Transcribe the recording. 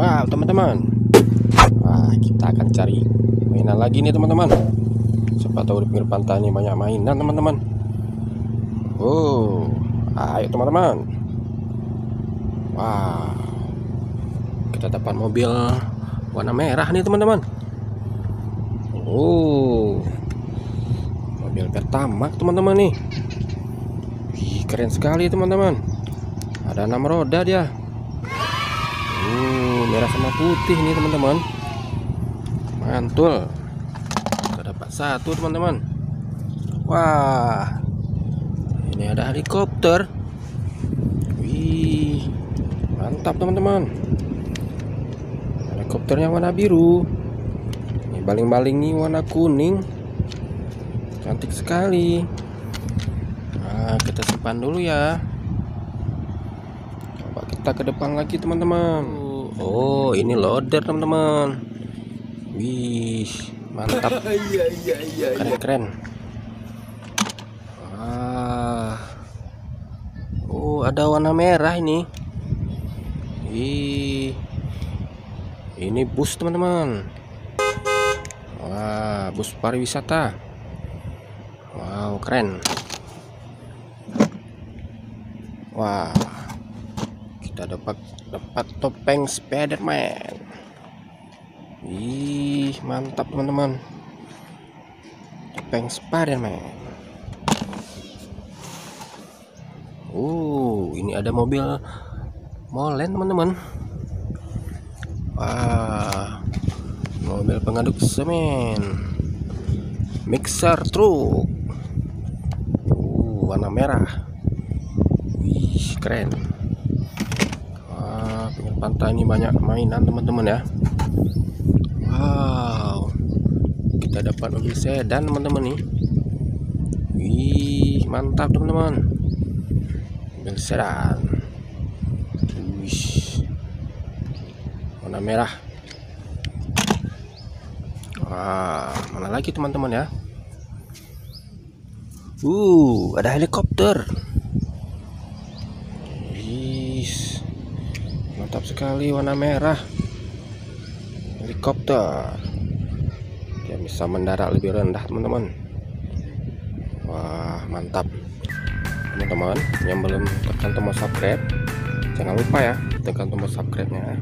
Wow teman-teman. Wah kita akan cari mainan lagi nih teman-teman. Siapa tahu di pinggir pantai ini banyak mainan teman-teman. Oh Ayo teman-teman. Wow Kita dapat mobil warna merah nih teman-teman. Oh Mobil pertama teman-teman nih. Keren sekali teman-teman. Ada enam roda dia Uh, merah sama putih nih teman-teman. Mantul. Kita dapat satu teman-teman. Wah. Ini ada helikopter. Wih. Mantap teman-teman. Helikopternya warna biru. Ini baling-baling nih warna kuning. Cantik sekali. Nah kita simpan dulu ya kita ke depan lagi teman-teman. Oh ini loader teman-teman. Wih mantap. Keren-keren. Wah Oh ada warna merah ini. Wih Ini bus teman-teman. Wah bus pariwisata. Wow keren. Wah kita dapat dapat topeng Spiderman. Ih, mantap teman-teman. Topeng Spiderman. Uh, ini ada mobil molen teman-teman. Wah, mobil pengaduk semen. Mixer truk. Uh, warna merah. Wih, keren. Pinggir pantai ini banyak mainan teman-teman ya. Wow. Kita dapat mobil sedan teman-teman nih. Wih, mantap teman-teman. Mobil sedan. Wih. Warna merah. Wah, mana lagi teman-teman ya? Uh, ada helikopter. Mantap sekali warna merah. Helikopter. Dia bisa mendarat lebih rendah, teman-teman. Wah, mantap. Teman-teman yang belum tekan tombol subscribe, jangan lupa ya tekan tombol subscribe-nya.